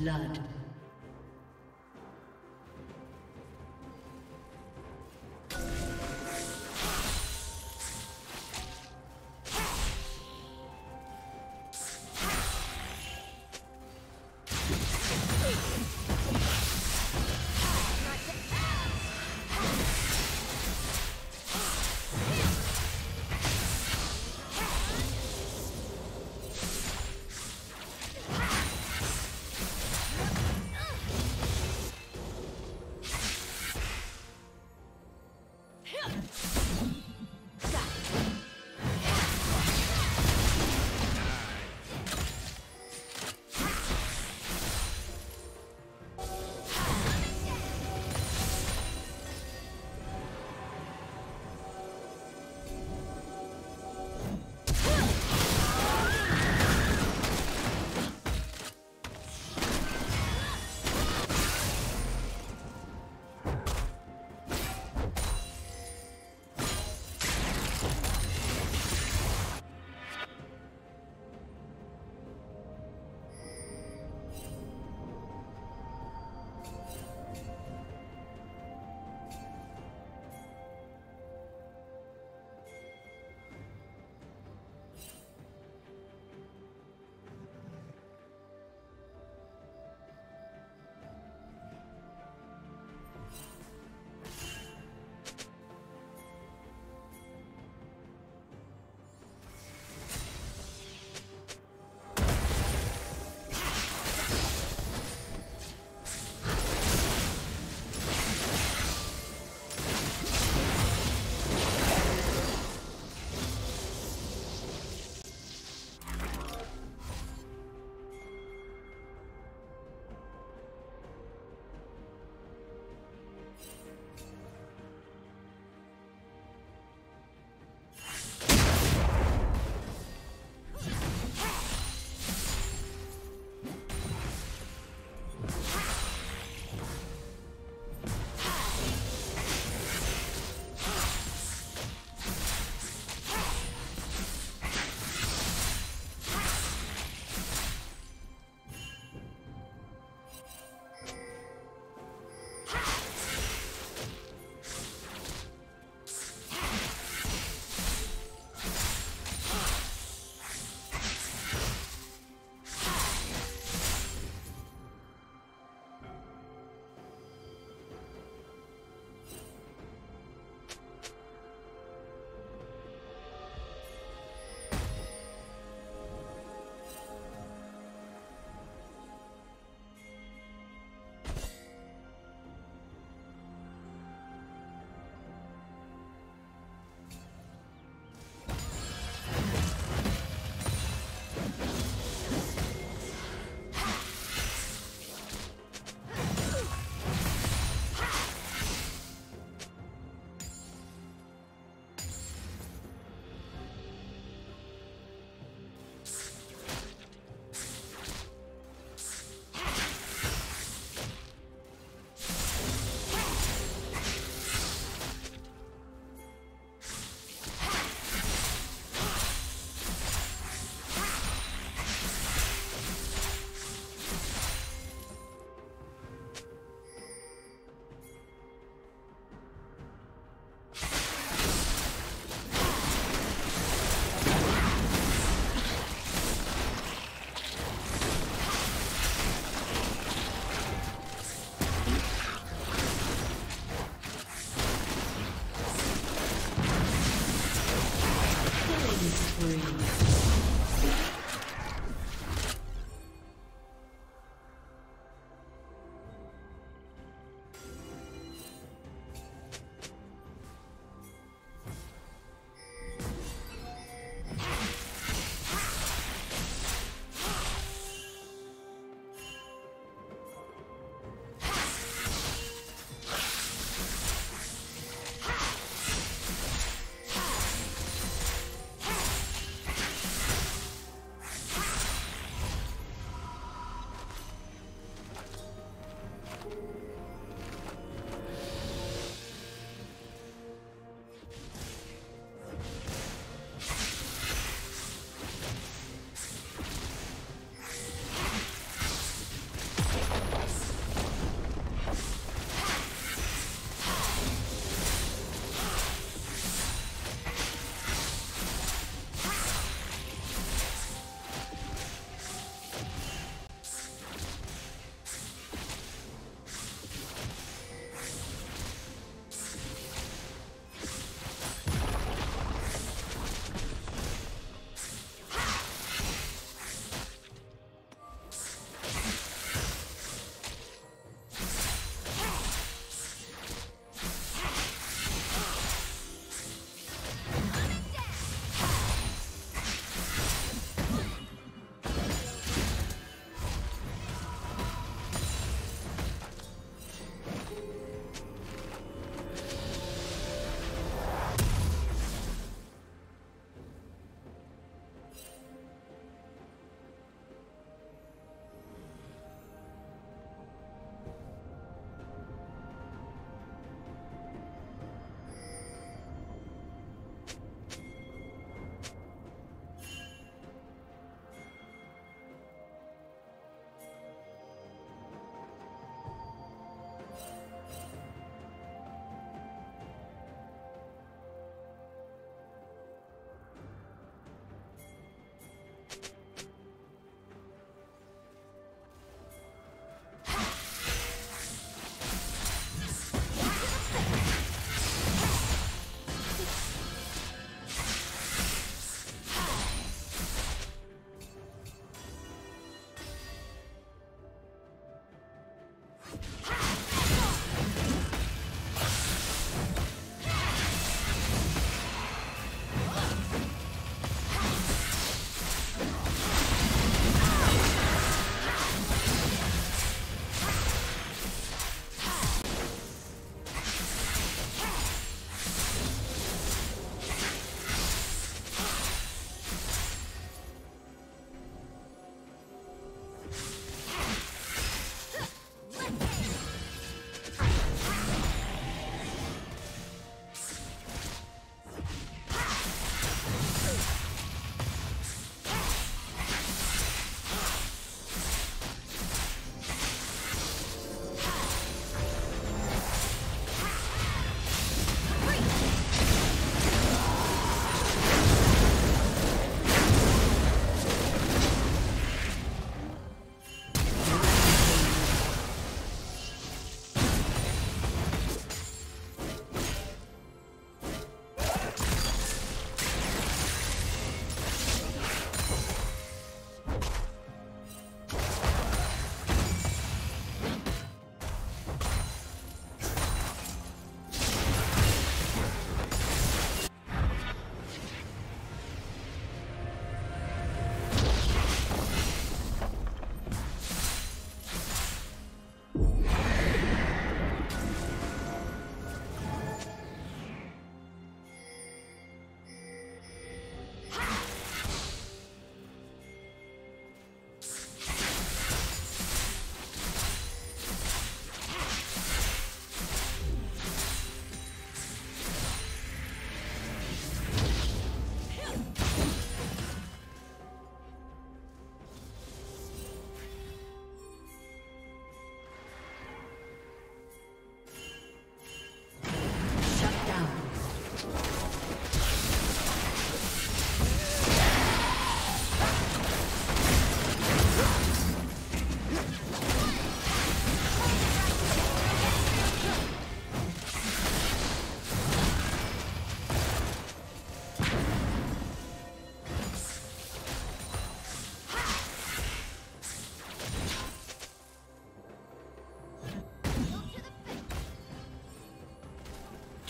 Blood.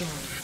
Has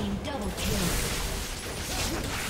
team double kill.